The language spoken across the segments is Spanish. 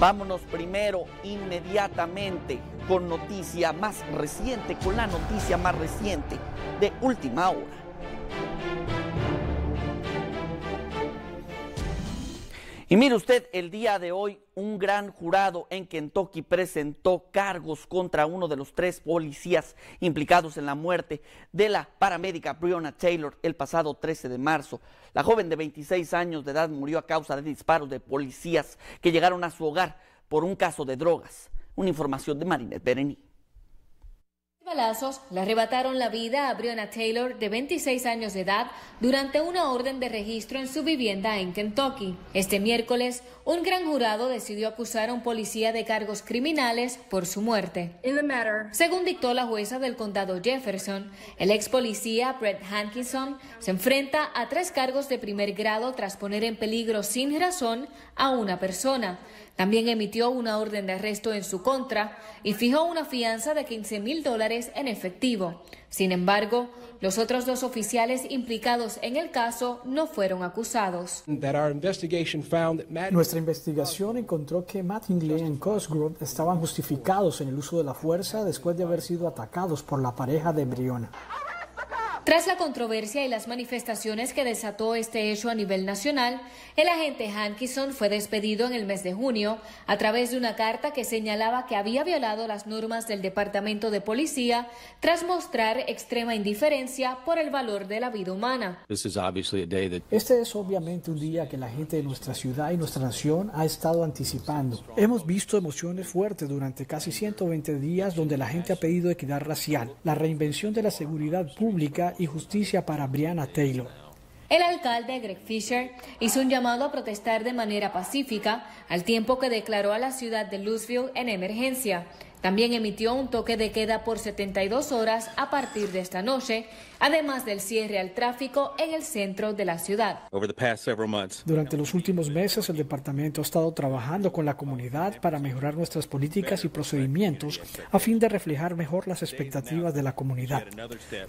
Vámonos primero inmediatamente con noticia más reciente, con la noticia más reciente de última hora. Y mire usted, el día de hoy un gran jurado en Kentucky presentó cargos contra uno de los tres policías implicados en la muerte de la paramédica Breonna Taylor el pasado 13 de marzo. La joven de 26 años de edad murió a causa de disparos de policías que llegaron a su hogar por un caso de drogas. Una información de Marinette Bereni balazos le arrebataron la vida a Breonna Taylor, de 26 años de edad, durante una orden de registro en su vivienda en Kentucky. Este miércoles, un gran jurado decidió acusar a un policía de cargos criminales por su muerte. Según dictó la jueza del condado Jefferson, el ex policía Brett Hankinson se enfrenta a tres cargos de primer grado tras poner en peligro sin razón a una persona. También emitió una orden de arresto en su contra y fijó una fianza de 15 mil dólares en efectivo. Sin embargo, los otros dos oficiales implicados en el caso no fueron acusados. Nuestra investigación encontró que Mattingly y Cosgrove estaban justificados en el uso de la fuerza después de haber sido atacados por la pareja de Briona. Tras la controversia y las manifestaciones que desató este hecho a nivel nacional, el agente Hankison fue despedido en el mes de junio a través de una carta que señalaba que había violado las normas del Departamento de Policía tras mostrar extrema indiferencia por el valor de la vida humana. Este es obviamente un día que la gente de nuestra ciudad y nuestra nación ha estado anticipando. Hemos visto emociones fuertes durante casi 120 días donde la gente ha pedido equidad racial, la reinvención de la seguridad pública y justicia para Brianna Taylor. El alcalde Greg Fisher hizo un llamado a protestar de manera pacífica al tiempo que declaró a la ciudad de Louisville en emergencia. También emitió un toque de queda por 72 horas a partir de esta noche, además del cierre al tráfico en el centro de la ciudad. Durante los últimos meses, el departamento ha estado trabajando con la comunidad para mejorar nuestras políticas y procedimientos a fin de reflejar mejor las expectativas de la comunidad.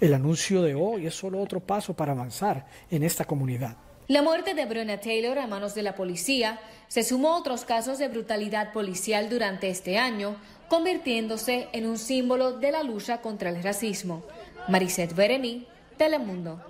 El anuncio de hoy es solo otro paso para avanzar en esta comunidad. La muerte de Breonna Taylor a manos de la policía se sumó a otros casos de brutalidad policial durante este año, convirtiéndose en un símbolo de la lucha contra el racismo. Marisette Bereni, Telemundo.